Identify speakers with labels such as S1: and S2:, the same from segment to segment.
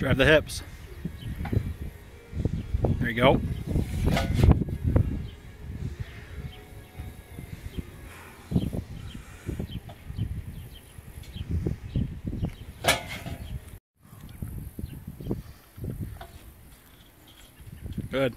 S1: the hips. There you go. Good.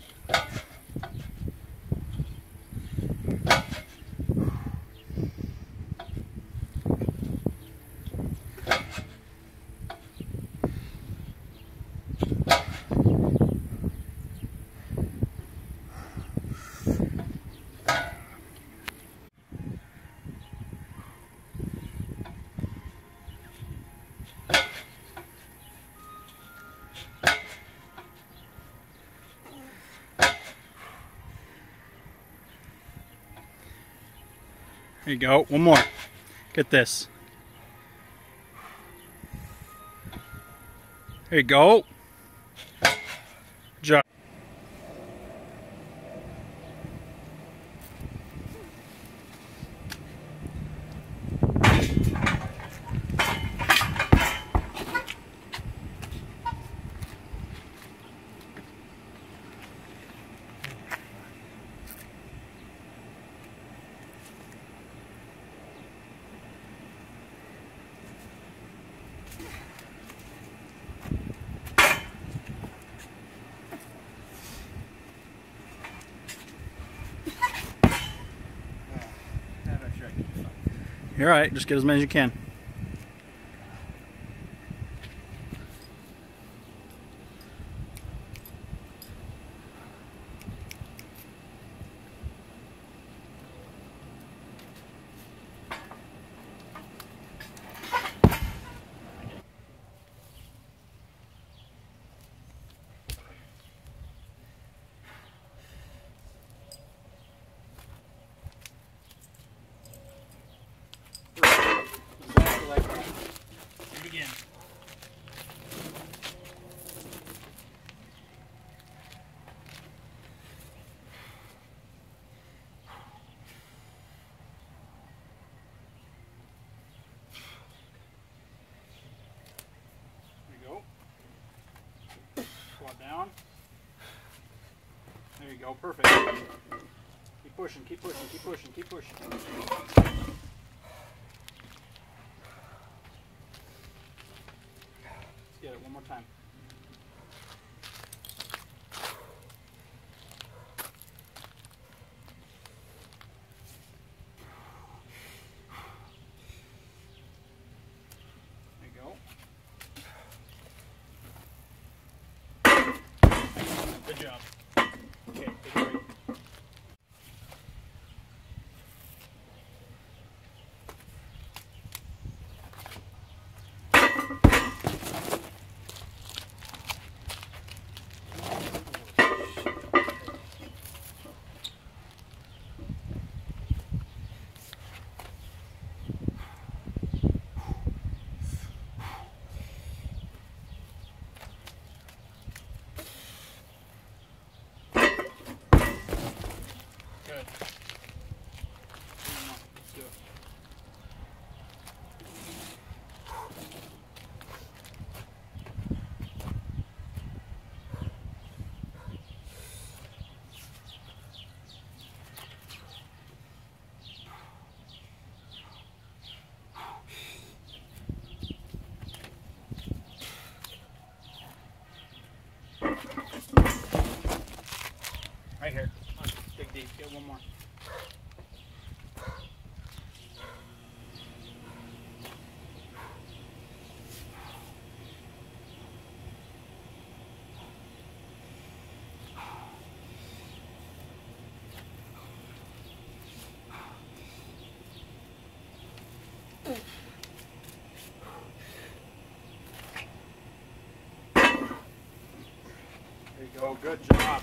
S1: There you go. One more. Get this. There you go. Job. You're all right. Just get as many as you can. Begin. There you go. Squat down. There you go, perfect. Keep pushing, keep pushing, keep pushing, keep pushing. Let's get it one more time. Right here. you go. Good job.